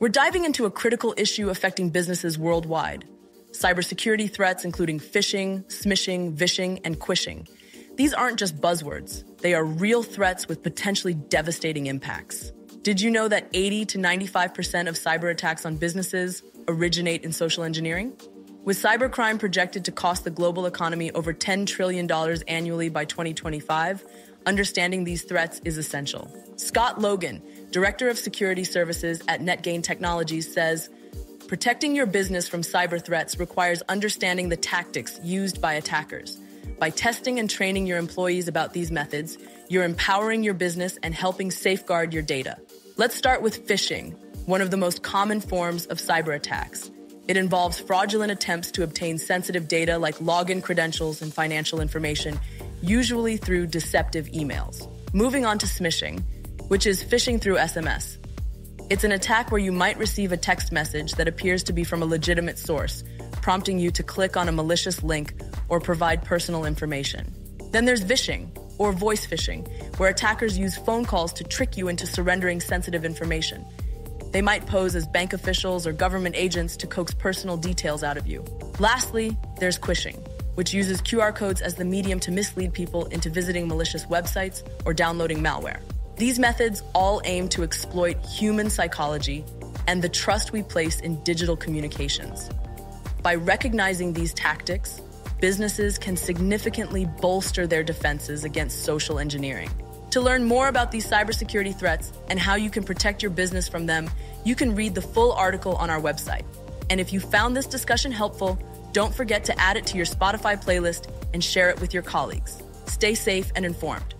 We're diving into a critical issue affecting businesses worldwide cybersecurity threats, including phishing, smishing, vishing, and quishing. These aren't just buzzwords, they are real threats with potentially devastating impacts. Did you know that 80 to 95% of cyber attacks on businesses originate in social engineering? With cybercrime projected to cost the global economy over $10 trillion annually by 2025, understanding these threats is essential. Scott Logan, Director of Security Services at NetGain Technologies, says protecting your business from cyber threats requires understanding the tactics used by attackers. By testing and training your employees about these methods, you're empowering your business and helping safeguard your data. Let's start with phishing, one of the most common forms of cyber attacks. It involves fraudulent attempts to obtain sensitive data like login credentials and financial information, usually through deceptive emails. Moving on to smishing, which is phishing through SMS. It's an attack where you might receive a text message that appears to be from a legitimate source, prompting you to click on a malicious link or provide personal information. Then there's vishing, or voice phishing, where attackers use phone calls to trick you into surrendering sensitive information. They might pose as bank officials or government agents to coax personal details out of you. Lastly, there's quishing, which uses QR codes as the medium to mislead people into visiting malicious websites or downloading malware. These methods all aim to exploit human psychology and the trust we place in digital communications. By recognizing these tactics, businesses can significantly bolster their defenses against social engineering. To learn more about these cybersecurity threats and how you can protect your business from them, you can read the full article on our website. And if you found this discussion helpful, don't forget to add it to your Spotify playlist and share it with your colleagues. Stay safe and informed.